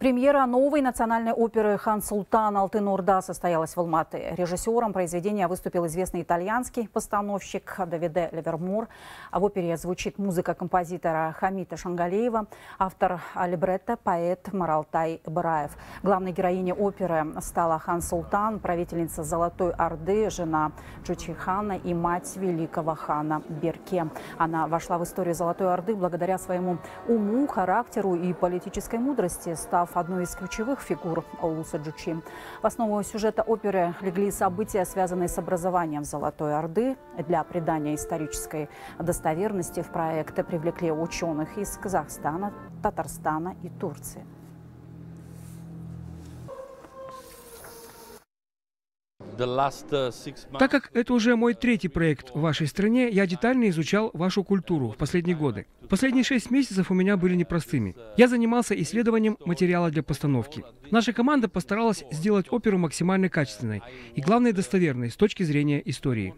Премьера новой национальной оперы «Хан Султан Алтын Орда» состоялась в Алматы. Режиссером произведения выступил известный итальянский постановщик Давиде Левермор. А в опере звучит музыка композитора Хамита Шангалеева, автор либретто – поэт Маралтай Бараев. Главной героиней оперы стала Хан Султан, правительница Золотой Орды, жена Чучихана и мать великого хана Берке. Она вошла в историю Золотой Орды благодаря своему уму, характеру и политической мудрости, став став одной из ключевых фигур Олуса Джучи. В основу сюжета оперы легли события, связанные с образованием Золотой Орды. Для придания исторической достоверности в проекты привлекли ученых из Казахстана, Татарстана и Турции. Так как это уже мой третий проект в вашей стране, я детально изучал вашу культуру в последние годы. Последние шесть месяцев у меня были непростыми. Я занимался исследованием материала для постановки. Наша команда постаралась сделать оперу максимально качественной и, главное, достоверной с точки зрения истории.